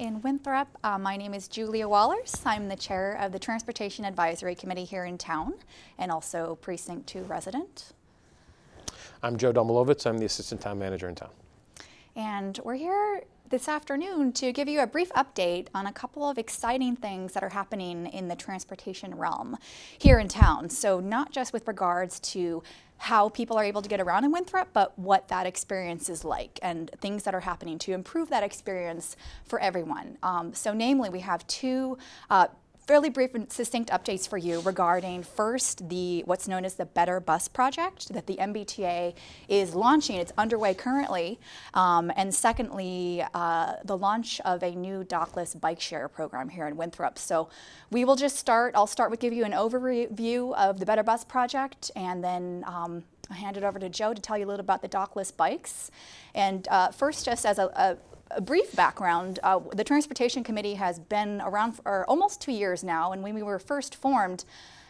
in Winthrop. Uh, my name is Julia Wallerce. I'm the chair of the Transportation Advisory Committee here in town and also Precinct 2 resident. I'm Joe Domelowicz. I'm the assistant town manager in town. And we're here this afternoon to give you a brief update on a couple of exciting things that are happening in the transportation realm here in town. So not just with regards to how people are able to get around in Winthrop, but what that experience is like and things that are happening to improve that experience for everyone. Um, so namely, we have two uh, fairly brief and succinct updates for you regarding first the what's known as the Better Bus Project that the MBTA is launching. It's underway currently, um, and secondly, uh, the launch of a new dockless bike share program here in Winthrop. So we will just start. I'll start with give you an overview of the Better Bus Project, and then. Um, I'll hand it over to Joe to tell you a little about the dockless bikes. And uh, first, just as a, a a brief background, uh, the Transportation Committee has been around for almost two years now, and when we were first formed,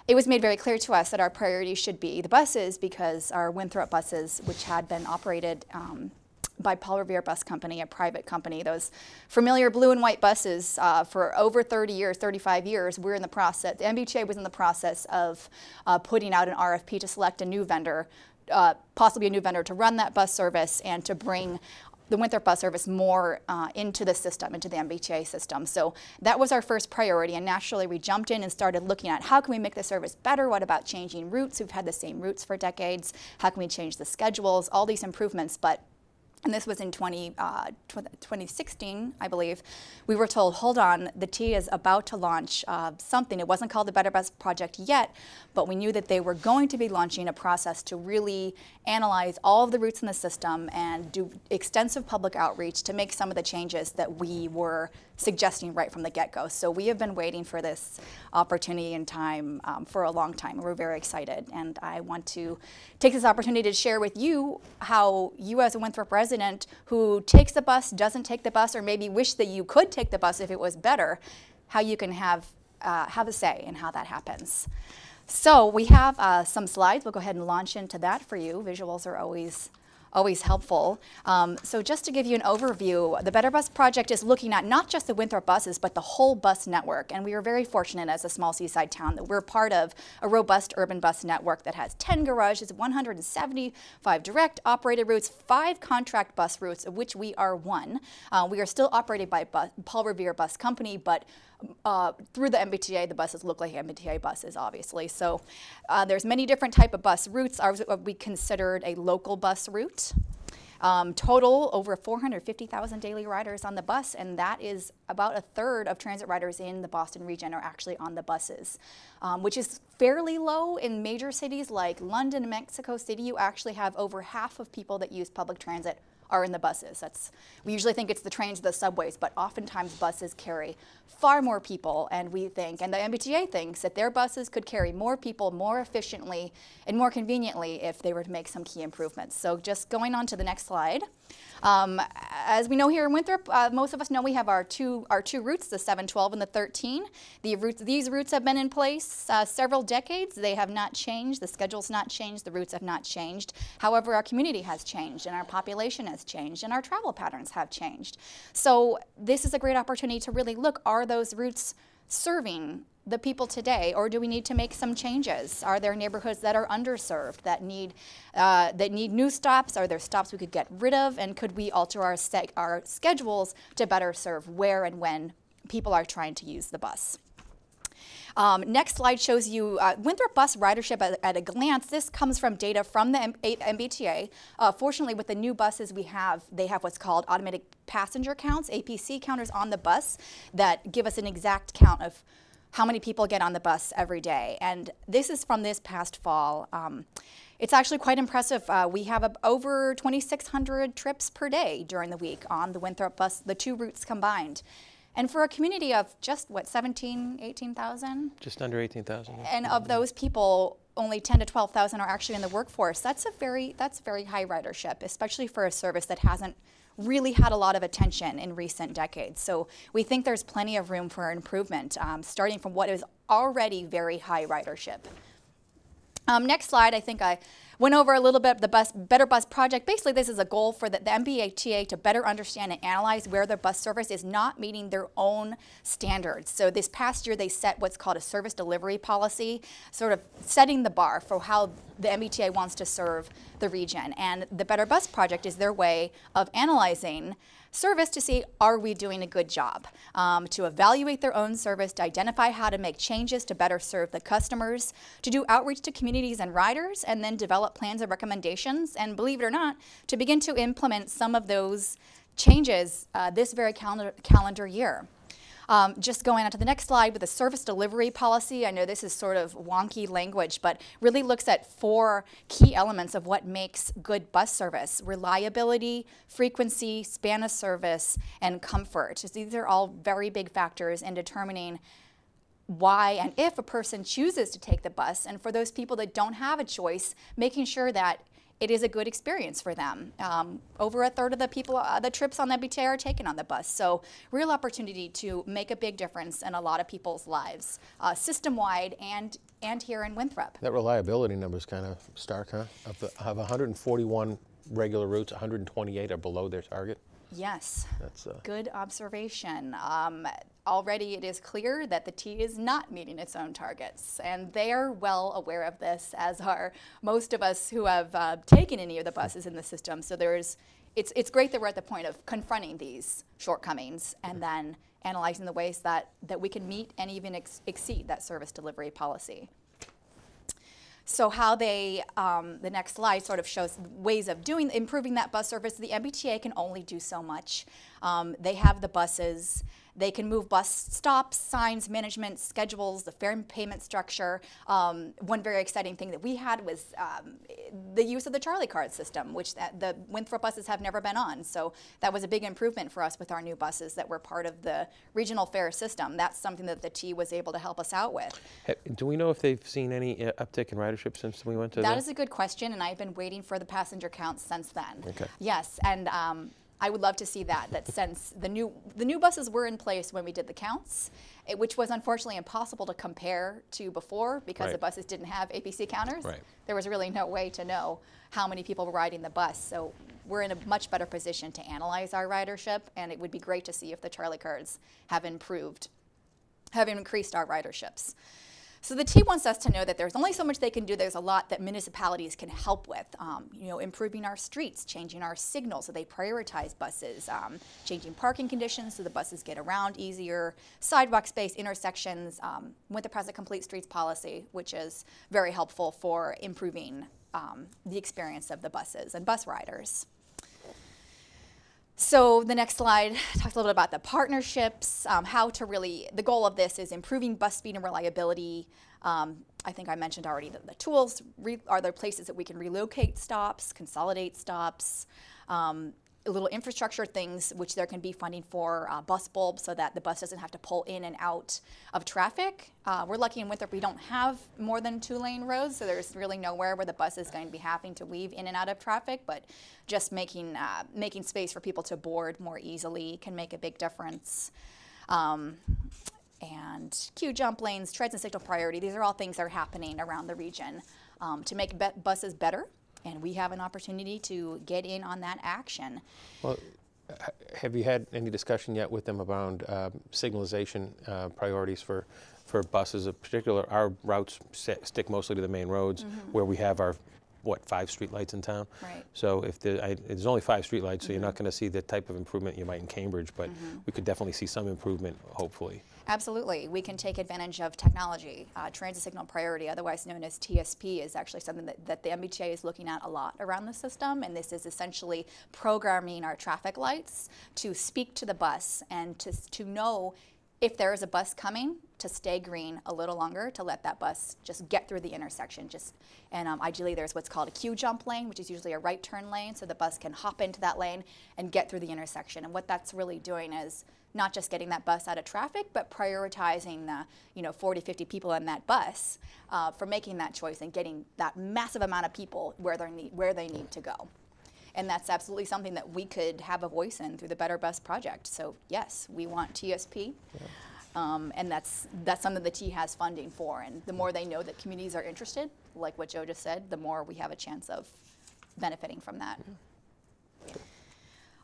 it was made very clear to us that our priority should be the buses because our Winthrop buses, which had been operated um, by Paul Revere Bus Company, a private company, those familiar blue and white buses uh, for over 30 years, 35 years, we're in the process, the MBTA was in the process of uh, putting out an RFP to select a new vendor uh, possibly a new vendor to run that bus service and to bring the Winthrop bus service more uh, into the system, into the MBTA system. So that was our first priority, and naturally we jumped in and started looking at how can we make the service better? What about changing routes? We've had the same routes for decades. How can we change the schedules? All these improvements, but and this was in 20, uh, 2016, I believe, we were told, hold on, the T is about to launch uh, something. It wasn't called the Better Bus Project yet, but we knew that they were going to be launching a process to really analyze all of the routes in the system and do extensive public outreach to make some of the changes that we were suggesting right from the get-go. So we have been waiting for this opportunity and time um, for a long time. We're very excited, and I want to take this opportunity to share with you how you as a Winthrop resident who takes the bus, doesn't take the bus, or maybe wish that you could take the bus if it was better, how you can have, uh, have a say in how that happens. So we have uh, some slides. We'll go ahead and launch into that for you. Visuals are always always helpful. Um, so just to give you an overview, the Better Bus Project is looking at not just the Winthrop buses, but the whole bus network. And we are very fortunate as a small seaside town that we're part of a robust urban bus network that has 10 garages, 175 direct operated routes, five contract bus routes, of which we are one. Uh, we are still operated by Paul Revere Bus Company, but uh, through the MBTA, the buses look like MBTA buses, obviously. So uh, there's many different type of bus routes. Ours would be considered a local bus route. Um, total over 450,000 daily riders on the bus, and that is about a third of transit riders in the Boston region are actually on the buses, um, which is fairly low in major cities like London and Mexico City. You actually have over half of people that use public transit are in the buses. That's, we usually think it's the trains, the subways, but oftentimes buses carry far more people, and we think, and the MBTA thinks, that their buses could carry more people more efficiently and more conveniently if they were to make some key improvements. So just going on to the next slide. Um, as we know here in Winthrop, uh, most of us know we have our two, our two routes, the 712 and the 13. The routes, these routes have been in place uh, several decades. They have not changed. The schedule's not changed. The routes have not changed. However, our community has changed and our population has changed and our travel patterns have changed. So this is a great opportunity to really look, are those routes serving the people today, or do we need to make some changes? Are there neighborhoods that are underserved that need uh, that need new stops? Are there stops we could get rid of, and could we alter our our schedules to better serve where and when people are trying to use the bus? Um, next slide shows you uh, Winthrop bus ridership at, at, a glance. This comes from data from the M MBTA. Uh, fortunately, with the new buses we have, they have what's called automatic passenger counts, APC counters on the bus that give us an exact count of how many people get on the bus every day. And this is from this past fall. Um, it's actually quite impressive. Uh, we have a, over 2,600 trips per day during the week on the Winthrop bus, the two routes combined. And for a community of just what, 17, 18,000? Just under 18,000. Yeah. And of those people, only 10 to 12,000 are actually in the workforce. That's a very, that's very high ridership, especially for a service that hasn't really had a lot of attention in recent decades. So we think there's plenty of room for improvement, um, starting from what is already very high ridership. Um, next slide, I think I went over a little bit of the bus Better Bus project. Basically, this is a goal for the, the MBTA to better understand and analyze where their bus service is not meeting their own standards. So this past year, they set what's called a service delivery policy, sort of setting the bar for how the MBTA wants to serve the region. And the Better Bus project is their way of analyzing service to see are we doing a good job, um, to evaluate their own service, to identify how to make changes to better serve the customers, to do outreach to communities and riders, and then develop plans and recommendations, and believe it or not, to begin to implement some of those changes uh, this very calendar, calendar year. Um, just going on to the next slide with the service delivery policy. I know this is sort of wonky language, but really looks at four key elements of what makes good bus service. Reliability, frequency, span of service, and comfort. These are all very big factors in determining why and if a person chooses to take the bus. And for those people that don't have a choice, making sure that it is a good experience for them. Um, over a third of the people, uh, the trips on the MBTA are taken on the bus. So real opportunity to make a big difference in a lot of people's lives, uh, system-wide and and here in Winthrop. That reliability number is kind of stark, huh? Of, the, of 141 regular routes, 128 are below their target. Yes. That's uh, good observation. Um, already it is clear that the T is not meeting its own targets, and they're well aware of this, as are most of us who have uh, taken any of the buses in the system. So there's, it's, it's great that we're at the point of confronting these shortcomings and then analyzing the ways that, that we can meet and even ex exceed that service delivery policy. So how they, um, the next slide sort of shows ways of doing, improving that bus service. The MBTA can only do so much. Um, they have the buses. They can move bus stops, signs, management, schedules, the fare payment structure. Um, one very exciting thing that we had was um, the use of the Charlie card system, which the Winthrop buses have never been on. So that was a big improvement for us with our new buses that were part of the regional fare system. That's something that the T was able to help us out with. Do we know if they've seen any uh, uptick in ridership since we went to That is a good question, and I've been waiting for the passenger counts since then. Okay. Yes, and um, I would love to see that. That since the new the new buses were in place when we did the counts, it, which was unfortunately impossible to compare to before because right. the buses didn't have APC counters. Right. There was really no way to know how many people were riding the bus. So we're in a much better position to analyze our ridership, and it would be great to see if the Charlie cards have improved, have increased our riderships. So the T wants us to know that there's only so much they can do. There's a lot that municipalities can help with. Um, you know, improving our streets, changing our signals so they prioritize buses, um, changing parking conditions so the buses get around easier, sidewalk space, intersections, um, with the present complete streets policy, which is very helpful for improving um, the experience of the buses and bus riders. So the next slide talks a little bit about the partnerships, um, how to really, the goal of this is improving bus speed and reliability. Um, I think I mentioned already that the tools are there places that we can relocate stops, consolidate stops, um, little infrastructure things, which there can be funding for uh, bus bulbs so that the bus doesn't have to pull in and out of traffic. Uh, we're lucky in Winthrop we don't have more than two lane roads, so there's really nowhere where the bus is going to be having to weave in and out of traffic, but just making, uh, making space for people to board more easily can make a big difference. Um, and queue jump lanes, treads and signal priority, these are all things that are happening around the region um, to make be buses better and we have an opportunity to get in on that action. Well, have you had any discussion yet with them around uh, signalization uh, priorities for for buses? In particular, our routes stick mostly to the main roads, mm -hmm. where we have our what five street lights in town. Right. So if the, I, there's only five street lights, so mm -hmm. you're not mm-hmm. going to see the type of improvement you might in Cambridge, but mm -hmm. we could definitely see some improvement, hopefully. Absolutely. We can take advantage of technology. Uh, transit signal priority, otherwise known as TSP, is actually something that, that the MBTA is looking at a lot around the system, and this is essentially programming our traffic lights to speak to the bus and to, to know if there is a bus coming, to stay green a little longer to let that bus just get through the intersection. Just and um, ideally, there's what's called a queue jump lane, which is usually a right turn lane, so the bus can hop into that lane and get through the intersection. And what that's really doing is not just getting that bus out of traffic, but prioritizing the you know 40, 50 people in that bus uh, for making that choice and getting that massive amount of people where they need where they need to go. And that's absolutely something that we could have a voice in through the Better Bus project. So yes, we want TSP. Yeah. Um, and that's that's something the T has funding for. And the more they know that communities are interested, like what Joe just said, the more we have a chance of benefiting from that.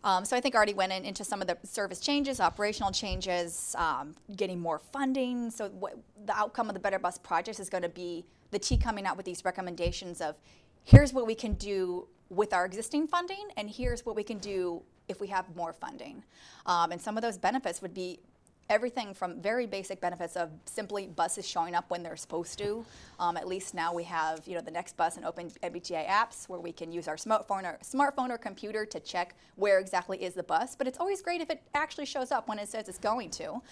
Um, so I think I already went in, into some of the service changes, operational changes, um, getting more funding. So what, the outcome of the Better Bus project is going to be the T coming out with these recommendations of here's what we can do with our existing funding, and here's what we can do if we have more funding. Um, and some of those benefits would be everything from very basic benefits of simply buses showing up when they're supposed to. Um, at least now we have, you know, the next bus and open MBTA apps where we can use our smartphone or smartphone or computer to check where exactly is the bus. But it's always great if it actually shows up when it says it's going to.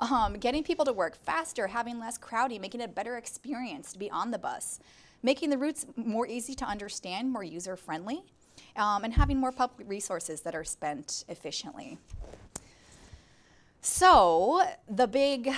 Um, getting people to work faster, having less crowding, making it a better experience to be on the bus, making the routes more easy to understand, more user friendly, um, and having more public resources that are spent efficiently. So the big,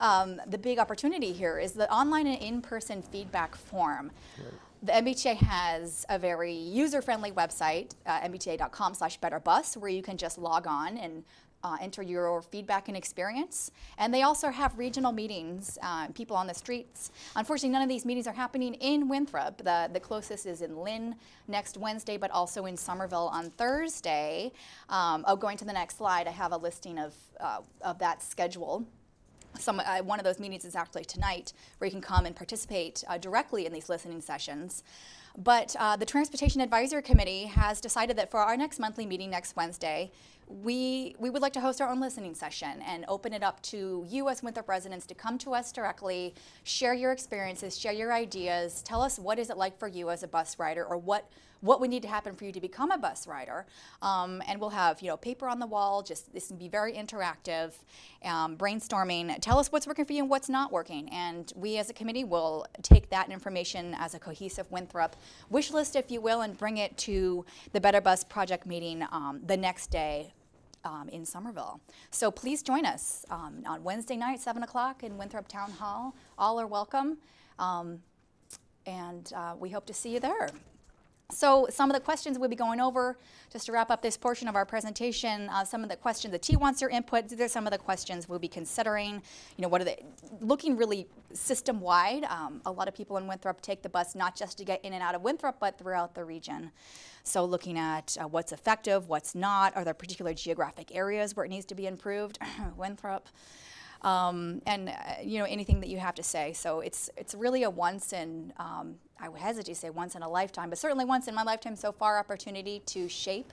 um, the big opportunity here is the online and in-person feedback form. Right. The MBTA has a very user-friendly website, uh, mbta.com slash betterbus, where you can just log on and uh, enter your feedback and experience. And they also have regional meetings, uh, people on the streets. Unfortunately, none of these meetings are happening in Winthrop. The, the closest is in Lynn next Wednesday, but also in Somerville on Thursday. Um, oh, going to the next slide, I have a listing of, uh, of that schedule. Some, uh, one of those meetings is actually tonight, where you can come and participate uh, directly in these listening sessions. But uh, the Transportation Advisory Committee has decided that for our next monthly meeting next Wednesday, we, we would like to host our own listening session and open it up to you as Winthrop residents to come to us directly, share your experiences, share your ideas, tell us what is it like for you as a bus rider or what what would need to happen for you to become a bus rider. Um, and we'll have you know paper on the wall. Just this be very interactive, um, brainstorming. Tell us what's working for you and what's not working. And we as a committee will take that information as a cohesive Winthrop wish list, if you will, and bring it to the Better Bus project meeting um, the next day um, in Somerville. So please join us um, on Wednesday night, 7 o'clock in Winthrop Town Hall. All are welcome. Um, and uh, we hope to see you there. So some of the questions we'll be going over, just to wrap up this portion of our presentation, uh, some of the questions, the T wants your input, these are some of the questions we'll be considering. You know, what are they, looking really system-wide. Um, a lot of people in Winthrop take the bus not just to get in and out of Winthrop, but throughout the region. So looking at uh, what's effective, what's not, are there particular geographic areas where it needs to be improved? Winthrop. Um, and uh, you know anything that you have to say. So it's it's really a once in um, I would hesitate to say once in a lifetime, but certainly once in my lifetime so far opportunity to shape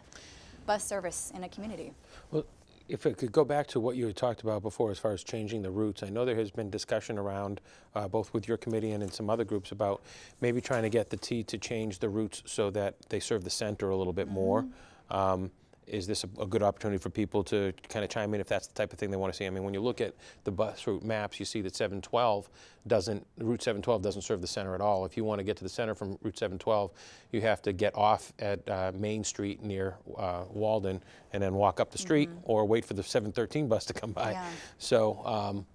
bus service in a community. Well, if it could go back to what you had talked about before as far as changing the routes, I know there has been discussion around uh, both with your committee and in some other groups about maybe trying to get the T to change the routes so that they serve the center a little bit mm -hmm. more. Mm-hmm. Um, is this a, a, good opportunity for people to kind of chime in if that's the type of thing they want to see? I mean, when you look at the bus route maps, you see that 712 doesn't, Route 712 doesn't serve the center at all. If you want to get to the center from Route 712, you have to get off at uh, Main Street near uh, Walden and then walk up the street mm -hmm. or wait for the 713 bus to come by. Yeah. So, um,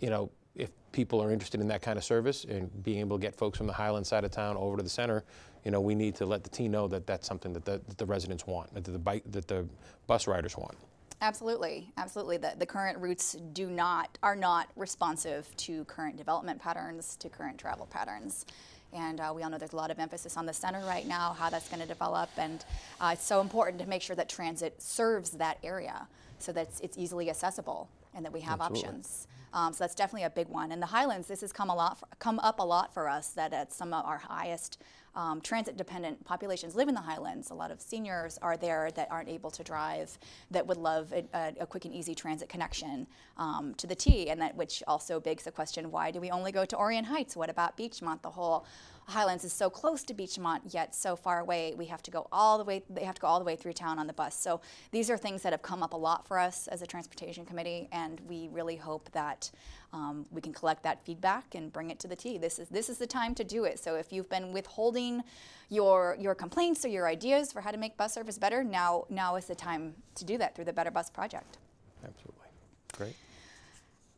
you know, if people are interested in that kind of service and being able to get folks from the Highland side of town over to the center, you know, we need to let the team know that that's something that the, that the residents want, that the, bike, that the bus riders want. Absolutely, absolutely. The, the current routes do not, are not responsive to current development patterns, to current travel patterns. And uh, we all know there's a lot of emphasis on the center right now, how that's going to develop. And uh, it's so important to make sure that transit serves that area so that it's, it's easily accessible and that we have Absolutely. options. Um, so that's definitely a big one. In the Highlands, this has come a lot, for, come up a lot for us. That at some of our highest um, transit-dependent populations live in the Highlands. A lot of seniors are there that aren't able to drive, that would love a, a, quick and easy transit connection um, to the T, and that which also begs the question: Why do we only go to Orient Heights? What about Beachmont? The whole Highlands is so close to Beachmont, yet so far away. We have to go all the way. They have to go all the way through town on the bus. So these are things that have come up a lot for us as a transportation committee, and we really hope that um, we can collect that feedback and bring it to the T. This is this is the time to do it. So if you've been withholding your your complaints or your ideas for how to make bus service better, now now is the time to do that through the Better Bus project. Absolutely, great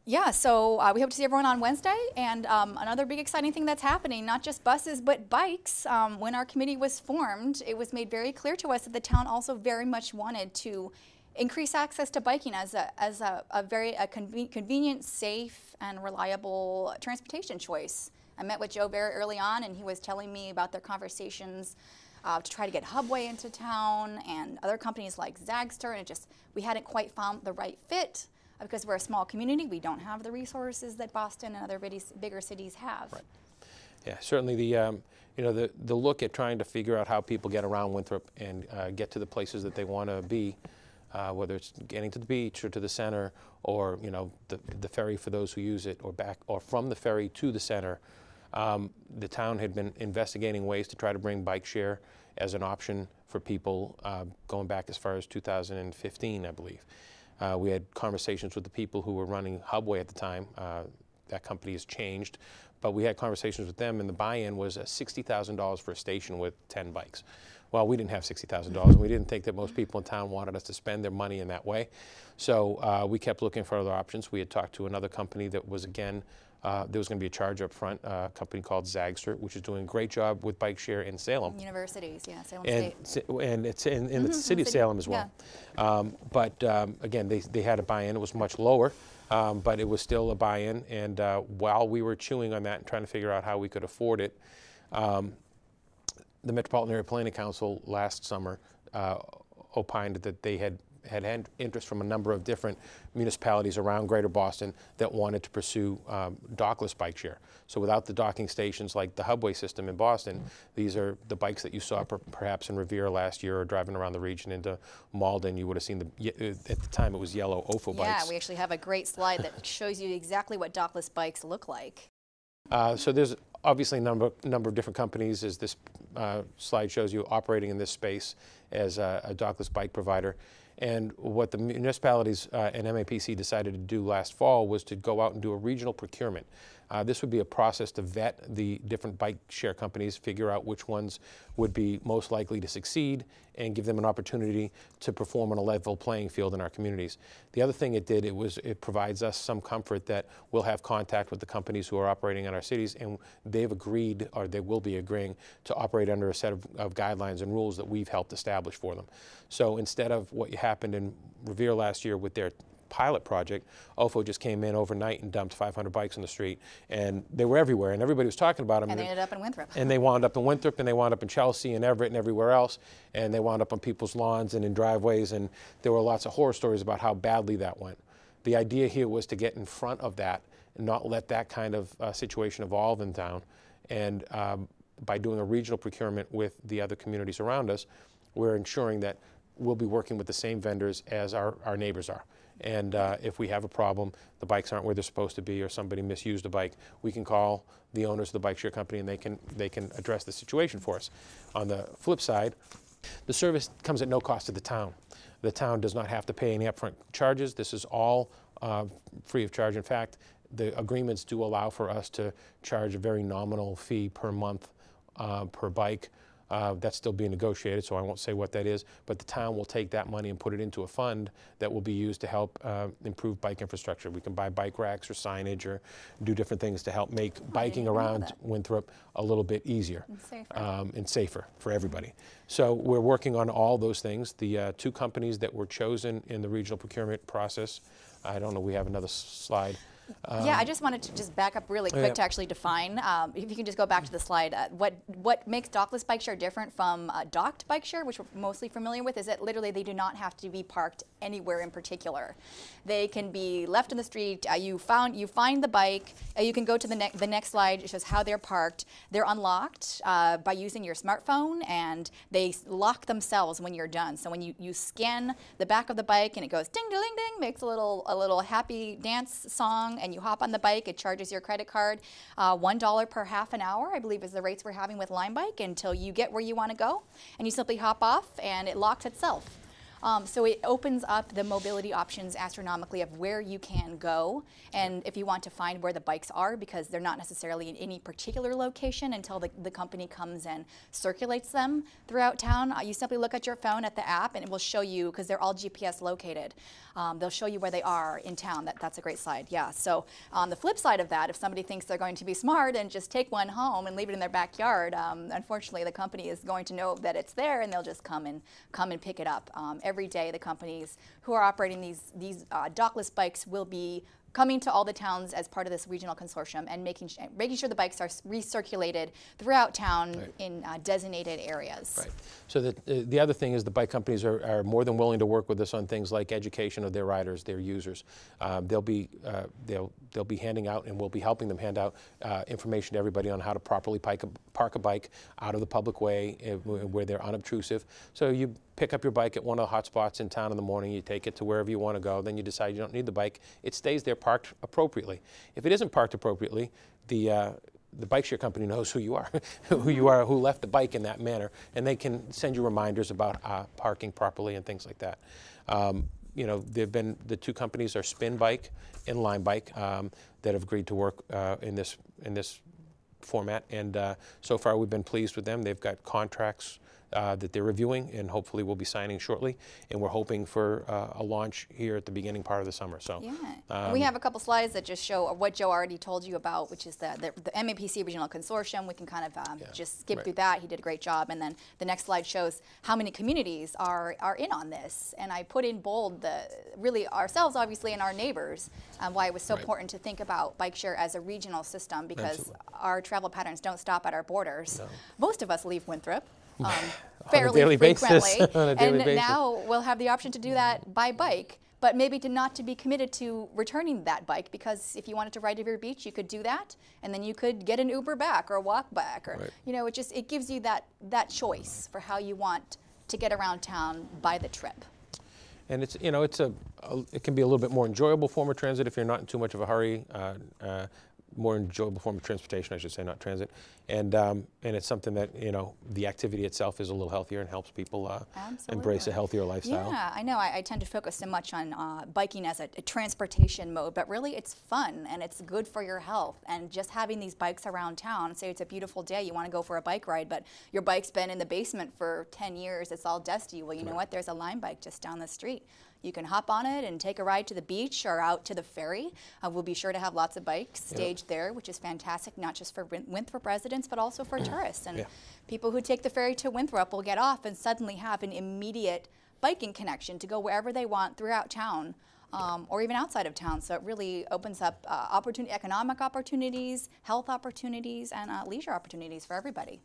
yeah, so uh, we hope to see everyone on Wednesday. And um, another big exciting thing that's happening, not just buses, but bikes. Um, when our committee was formed, it was made very clear to us that the town also very much wanted to increase access to biking as a, as a, a very a conven convenient, safe, and reliable transportation choice. I met with Joe very early on, and he was telling me about their conversations uh, to try to get Hubway into town and other companies like Zagster, and it just we hadn't quite found the right fit because we're a small community. We don't have the resources that Boston and other bigger cities have. Right. Yeah, certainly the um, you know the the look at trying to figure out how people get around Winthrop and uh, get to the places that they want to be, uh, whether it's getting to the beach or to the center, or you know the the ferry for those who use it, or back or from the ferry to the center. Um, the town had been investigating ways to try to bring bike share as an option for people uh, going back as far as 2015, I believe. Uh, we had conversations with the people who were running Hubway at the time. Uh, that company has changed, but we had conversations with them, and the buy-in was $60,000 for a station with 10 bikes. Well, we didn't have $60,000, and we didn't think that most people in town wanted us to spend their money in that way. So uh, we kept looking for other options. We had talked to another company that was, again, uh, there was going to be a charge up front, uh, a company called Zagster, which is doing a great job with bike share in Salem. Universities, yeah, Salem and, State. And it's in, in mm -hmm, the city of Salem as well. Yeah. Um, but um, again, they, they had a buy-in. It was much lower, um, but it was still a buy-in. And uh, while we were chewing on that and trying to figure out how we could afford it, um, the Metropolitan Area Planning Council last summer uh, opined that they had had had interest from a number of different municipalities around Greater Boston that wanted to pursue um, dockless bike share. So without the docking stations like the Hubway system in Boston, these are the bikes that you saw per perhaps in Revere last year or driving around the region into Malden. You would have seen the, uh, at the time it was yellow OFO bikes. Yeah, we actually have a great slide that shows you exactly what dockless bikes look like. Uh, so there's obviously a number, number of different companies, as this uh, slide shows you, operating in this space as a, a dockless bike provider. And what the municipalities uh, and MAPC decided to do last fall was to go out and do a regional procurement. Uh, this would be a process to vet the different bike share companies, figure out which ones would be most likely to succeed, and give them an opportunity to perform on a level playing field in our communities. The other thing it did, it was it provides us some comfort that we'll have contact with the companies who are operating in our cities, and they've agreed, or they will be agreeing, to operate under a set of, of guidelines and rules that we've helped establish for them. So instead of what happened in Revere last year with their pilot project, OFO just came in overnight and dumped 500 bikes on the street, and they were everywhere, and everybody was talking about them. And they ended up in Winthrop. And they wound up in Winthrop, and they wound up in Chelsea and Everett and everywhere else, and they wound up on people's lawns and in driveways, and there were lots of horror stories about how badly that went. The idea here was to get in front of that and not let that kind of uh, situation evolve in town, and um, by doing a regional procurement with the other communities around us, we're ensuring that we'll be working with the same vendors as our, our neighbors are. And uh, if we have a problem, the bikes aren't where they're supposed to be, or somebody misused a bike, we can call the owners of the bike share company and they can, they can address the situation for us. On the flip side, the service comes at no cost to the town. The town does not have to pay any upfront charges. This is all uh, free of charge. In fact, the agreements do allow for us to charge a very nominal fee per month uh, per bike uh, that's still being negotiated, so I won't say what that is, but the town will take that money and put it into a fund that will be used to help uh, improve bike infrastructure. We can buy bike racks or signage or do different things to help make biking around Winthrop a little bit easier and safer. Um, and safer for everybody. So we're working on all those things. The uh, two companies that were chosen in the regional procurement process, I don't know, we have another slide. Um, yeah, I just wanted to just back up really quick yeah. to actually define, um, if you can just go back to the slide, uh, what, what makes dockless bike share different from uh, docked bike share, which we're mostly familiar with, is that literally they do not have to be parked anywhere in particular. They can be left in the street, uh, you, found, you find the bike, uh, you can go to the, ne the next slide, it shows how they're parked. They're unlocked uh, by using your smartphone and they lock themselves when you're done. So when you, you scan the back of the bike and it goes ding, ding, ding, makes a little, a little happy dance song and you hop on the bike, it charges your credit card uh, $1 per half an hour, I believe is the rates we're having with Lime Bike until you get where you want to go. And you simply hop off and it locks itself. Um, so it opens up the mobility options astronomically of where you can go and if you want to find where the bikes are because they're not necessarily in any particular location until the, the company comes and circulates them throughout town. Uh, you simply look at your phone at the app and it will show you because they're all GPS located. Um, they'll show you where they are in town. That, that's a great slide, yeah. So on the flip side of that, if somebody thinks they're going to be smart and just take one home and leave it in their backyard, um, unfortunately the company is going to know that it's there and they'll just come and come and pick it up. Um, every day the companies who are operating these these uh, dockless bikes will be coming to all the towns as part of this regional consortium and making making sure the bikes are recirculated throughout town Right. in uh, designated areas. Right. So the, uh, the other thing is the bike companies are, are more than willing to work with us on things like education of their riders, their users. Um, they'll be uh, they'll they'll be handing out and we'll be helping them hand out uh, information to everybody on how to properly pike a, park a bike out of the public way uh, where they're unobtrusive. So you pick up your bike at one of the hot spots in town in the morning, you take it to wherever you want to go, then you decide you don't need the bike. It stays there parked appropriately. If it isn't parked appropriately, the uh, the bike share company knows who you are, who you are, who left the bike in that manner, and they can send you reminders about uh, parking properly and things like that. Um, you know, there've been the two companies are Spin Bike and Lime Bike um, that have agreed to work uh, in this in this format, and uh, so far we've been pleased with them. They've got contracts uh, that they're reviewing, and hopefully we'll be signing shortly. And we're hoping for uh, a launch here at the beginning part of the summer. So. Yeah. Um, we have a couple slides that just show what Joe already told you about, which is the, the, the MAPC Regional Consortium. We can kind of um, Yeah, just skip right. through that. He did a great job. And then the next slide shows how many communities are, are in on this. And I put in bold the really ourselves, obviously, and our neighbors, um, why it was so Right. important to think about bike share as a regional system because Absolutely. our travel patterns don't stop at our borders. No. Most of us leave Winthrop. Um, a fairly frequently, on a daily and basis. now we'll have the option to do that by bike, but maybe to not to be committed to returning that bike because if you wanted to ride to your Beach, you could do that, and then you could get an Uber back or walk back, or Right. you know, it just it gives you that that choice for how you want to get around town by the trip. And it's, you know, it's a, a- it can be a little bit more enjoyable form of transit if you're not in too much of a hurry. Uh, uh, more enjoyable form of transportation, I should say, not transit. And um, and it's something that you know the activity itself is a little healthier and helps people uh, embrace a healthier lifestyle. Yeah, I know. I, I tend to focus so much on uh, biking as a, a transportation mode, but really it's fun and it's good for your health. And just having these bikes around town, say it's a beautiful day, you want to go for a bike ride, but your bike's been in the basement for 10 years, it's all dusty. Well, you know what? There's a Lime bike just down the street. You can hop on it and take a ride to the beach or out to the ferry. Uh, we'll be sure to have lots of bikes staged there, which is fantastic, not just for Winthrop residents, but also for tourists. And Yeah. people who take the ferry to Winthrop will get off and suddenly have an immediate biking connection to go wherever they want throughout town. Um, or even outside of town, so it really opens up uh, opportunity, economic opportunities, health opportunities, and uh, leisure opportunities for everybody.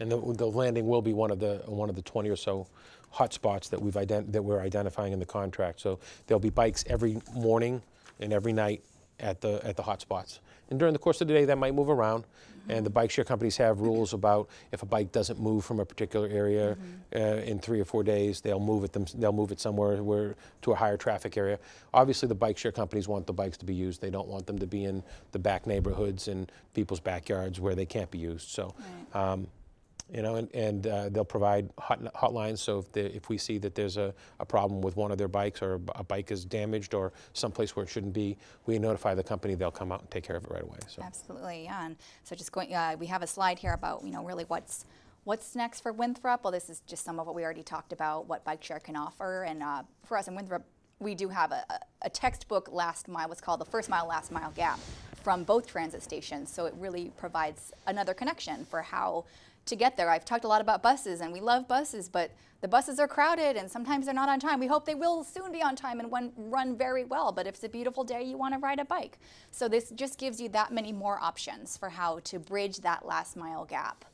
And the, the landing will be one of the one of the 20 or so hot spots that we've ident- that we're identifying in the contract. So there'll be bikes every morning and every night at the at the hot spots. And during the course of the day, that might move around. And the bike share companies have rules about if a bike doesn't move from a particular area uh, in three or four days, they'll move it them they'll move it somewhere where to a higher traffic area. Obviously, the bike share companies want the bikes to be used. They don't want them to be in the back neighborhoods and people's backyards where they can't be used. So. Um, you know, and, and uh, they'll provide hot, hotlines. So if, if we see that there's a, a problem with one of their bikes or a bike is damaged or someplace where it shouldn't be, we notify the company. They'll come out and take care of it right away. So Absolutely, yeah. And so just going, uh, we have a slide here about you know really what's what's next for Winthrop. Well, this is just some of what we already talked about, what bike share can offer, and uh, for us in Winthrop, we do have a- a textbook last mile, what's called the first mile last mile gap, from both transit stations. So it really provides another connection for how to get there. I've talked a lot about buses, and we love buses, but the buses are crowded and sometimes they're not on time. We hope they will soon be on time and run very well, but if it's a beautiful day, you want to ride a bike. So this just gives you that many more options for how to bridge that last mile gap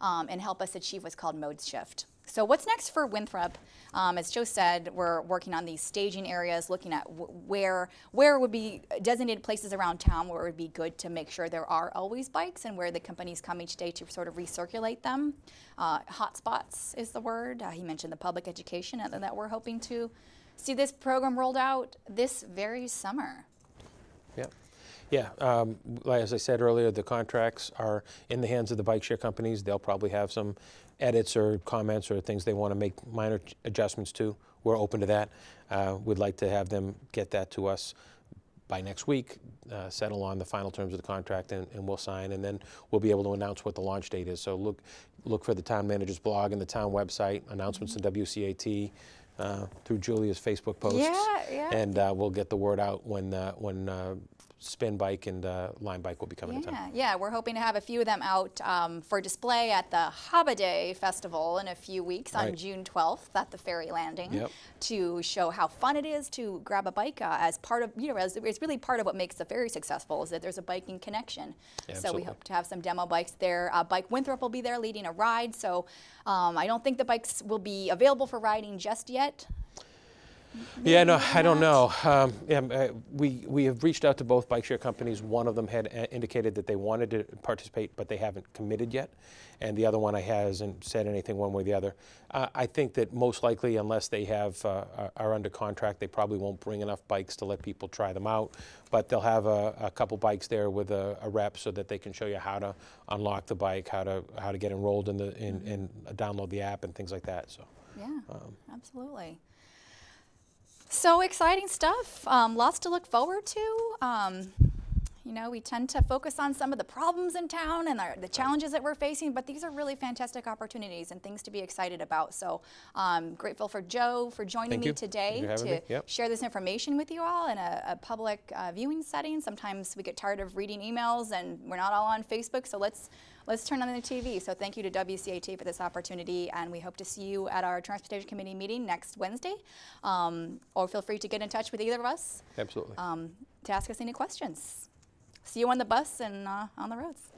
um, and help us achieve what's called mode shift. So what's next for Winthrop? Um, as Joe said, we're working on these staging areas, looking at where where would be designated places around town where it would be good to make sure there are always bikes, and where the companies come each day to sort of recirculate them. Uh, hotspots is the word. Uh, he mentioned the public education, and that we're hoping to see this program rolled out this very summer. yeah, yeah. Um, as I said earlier, the contracts are in the hands of the bike share companies. They'll probably have some edits or comments or things they want to make minor adjustments to. We're open to that. Uh, we'd like to have them get that to us by next week, uh, settle on the final terms of the contract, and, and we'll sign, and then we'll be able to announce what the launch date is. So look, look for the town manager's blog and the town website, announcements in WCAT, uh, through Julia's Facebook posts. Yeah, yeah. And uh, we'll get the word out when, uh, when uh, spin bike and uh, Lime bike will be coming to town. Yeah, yeah, we're hoping to have a few of them out um, for display at the Holiday Festival in a few weeks on June 12th at the ferry landing Yep. to show how fun it is to grab a bike uh, as part of, you know, as, it's really part of what makes the ferry successful is that there's a biking connection. So we hope to have some demo bikes there. Uh, Bike Winthrop will be there leading a ride, so um, I don't think the bikes will be available for riding just yet. Yeah, no, I don't know. Um, yeah, uh, we, we have reached out to both bike share companies. One of them had uh, indicated that they wanted to participate, but they haven't committed yet. And the other one I hasn't said anything one way or the other. Uh, I think that most likely, unless they have, uh, are- are under contract, they probably won't bring enough bikes to let people try them out. But they'll have a, a couple bikes there with a, a rep so that they can show you how to unlock the bike, how to, how to get enrolled in the, in, and download the app and things like that, so. Yeah, Um, absolutely. So exciting stuff. Um, lots to look forward to. Um, you know, we tend to focus on some of the problems in town and our, the challenges that we're facing, but these are really fantastic opportunities and things to be excited about. So um, grateful for Joe for joining Thank me you. today Thank you for having to me. Yep. share this information with you all in a, a public uh, viewing setting. Sometimes we get tired of reading emails and we're not all on Facebook, so let's let's turn on the TV. So thank you to WCAT for this opportunity, and we hope to see you at our Transportation Committee meeting next Wednesday. Um, or feel free to get in touch with either of us Absolutely. um, to ask us any questions. See you on the bus and uh, on the roads.